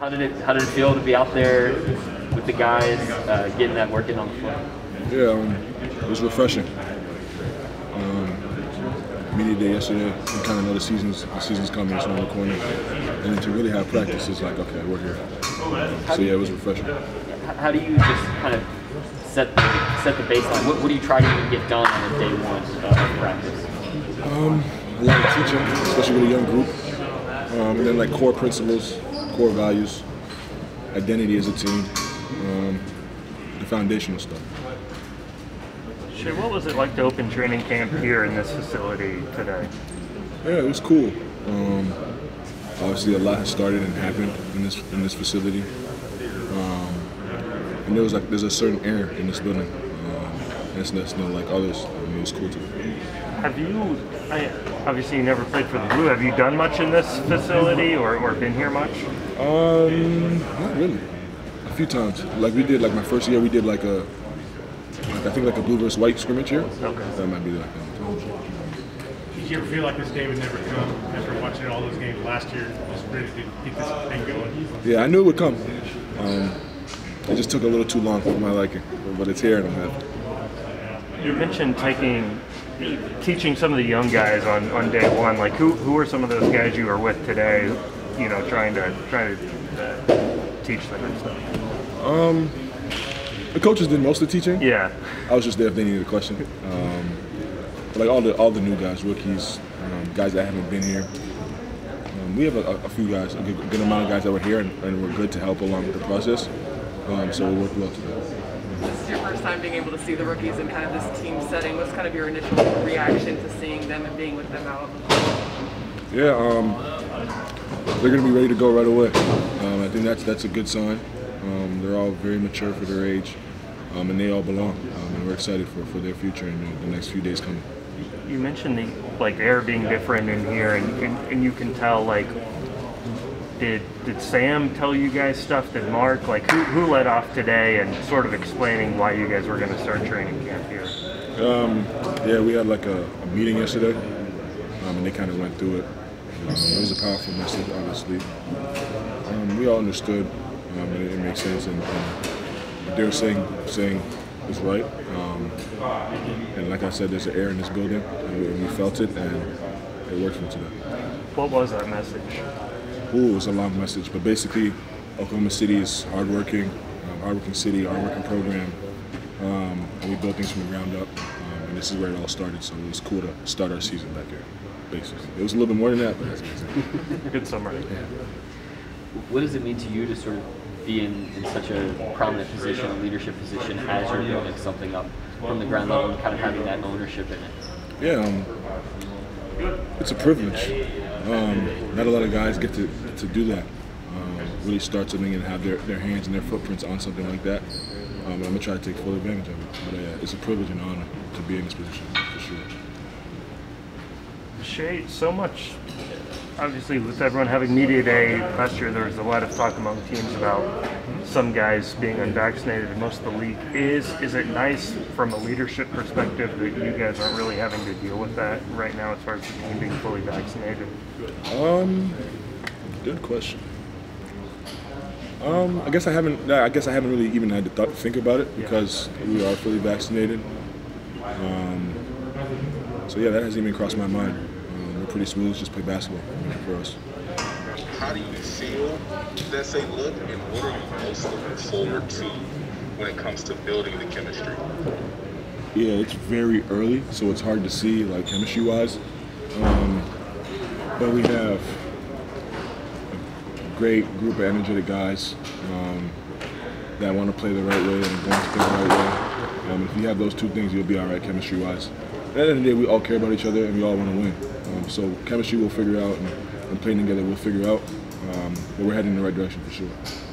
How did it How did it feel to be out there with the guys, uh, getting that work in on the floor? Yeah, um, it was refreshing. Um, media day yesterday, you kind of know the season's the season's coming, it's around the corner, and then to really have practice, it's like okay, we're here. So yeah, it was refreshing. How do you just kind of set the set the baseline? What, what do you try to even get done on a day one uh, of practice? Um, a lot of teaching, especially with a young group, um, and then like core principles, core values, identity as a team, um, the foundational stuff. Shai, what was it like to open training camp here in this facility today? Yeah, it was cool. Um, obviously, a lot has started and happened in this in this facility, um, and there was like there's a certain air in this building, um, and it's, it's not like others. I mean, it was cool to. Have you, I, obviously you never played for the Blue, have you done much in this facility or, or been here much? Um, not really. A few times, like we did, like my first year, we did like a, like I think like a blue versus white scrimmage here. Okay. That might be like that. Did you ever feel like this day would never come after watching all those games last year? Just ready to get this thing going. Yeah, I knew it would come. Um, it just took a little too long for my liking, but it's here and I'm happy. You mentioned taking, teaching some of the young guys on, on day one. Like who, who are some of those guys you were with today, you know, trying to, trying to uh, teach them and stuff? Um, the coaches did most of the teaching. Yeah. I was just there if they needed a question. Um, like all the all the new guys, rookies, um, guys that haven't been here. Um, we have a, a few guys, a good, good amount of guys that were here and, and were good to help along with the process. Um, so we worked well together. This is your first time being able to see the rookies in kind of this team setting. What's kind of your initial reaction to seeing them and being with them out on the floor? Yeah, um, they're going to be ready to go right away. Um, I think that's that's a good sign. Um, they're all very mature for their age, um, and they all belong. Um, and we're excited for, for their future in the, the next few days coming. You mentioned the like air being different in here, and, and, and you can tell like did did Sam tell you guys stuff? Did Mark like who, who led off today and sort of explaining why you guys were going to start training camp here? Um, yeah, we had like a, a meeting yesterday, um, and they kind of went through it. Um, it was a powerful message, obviously. Um, we all understood, um, and it, it makes sense, and, and what they were saying saying was right. Um, and like I said, there's an air in this building, and we, we felt it, and it worked for today. What was that message? Ooh, it was a long message, but basically, Oklahoma City is hardworking, um, hardworking city, hardworking program, um, and we built things from the ground up. Um, and this is where it all started, so it was cool to start our season back here. Basically, it was a little bit more than that, but that's amazing. Good summary. What does it mean to you to sort of be in, in such a prominent position, a leadership position, as you're building something up from the ground level and kind of having that ownership in it? Yeah, um, it's a privilege. Um, not a lot of guys get to, to do that. Um, really start something and have their, their hands and their footprints on something like that. Um, I'm gonna try to take full advantage of it. But uh, it's a privilege and honor to be in this position for sure. Shai, so much. Obviously, with everyone having media day last year, there was a lot of talk among teams about some guys being unvaccinated, and most of the league is. Is it nice from a leadership perspective that you guys aren't really having to deal with that right now, as far as the team being fully vaccinated? Um, good question. Um, I guess I haven't. I guess I haven't really even had to th- think about it because we are fully vaccinated. Um, so yeah, that hasn't even crossed my mind. Pretty smooth. Just play basketball for us. How do you feel that say look, and what are you most looking forward to when it comes to building the chemistry? Yeah, it's very early, so it's hard to see like chemistry wise. Um, but we have a great group of energetic guys um, that want to play the right way and going to play the right way. Um, if you have those two things, you'll be all right chemistry wise. At the end of the day, we all care about each other and we all want to win. So chemistry we'll figure out and, and playing together we'll figure out. Um, but we're heading in the right direction for sure.